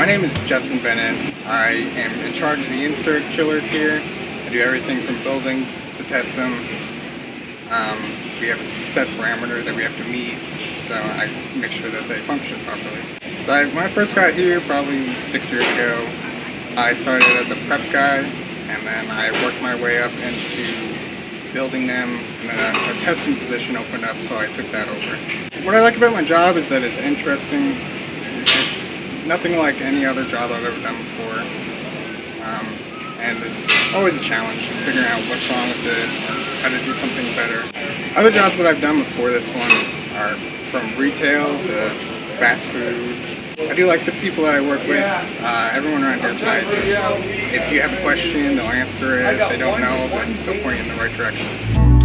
My name is Justin Bennett. I am in charge of the insert chillers here. I do everything from building to test them. Um, we have a set parameter that we have to meet, so I make sure that they function properly. So I, when I first got here, probably six years ago, I started as a prep guy, and then I worked my way up into building them, and then a, a testing position opened up, so I took that over. What I like about my job is that it's interesting. Nothing like any other job I've ever done before. Um, and it's always a challenge figuring out what's wrong with it or how to do something better. Other jobs that I've done before this one are from retail to fast food. I do like the people that I work with. Uh, everyone around here is nice. If you have a question, they'll answer it. If they don't know, then they'll point you in the right direction.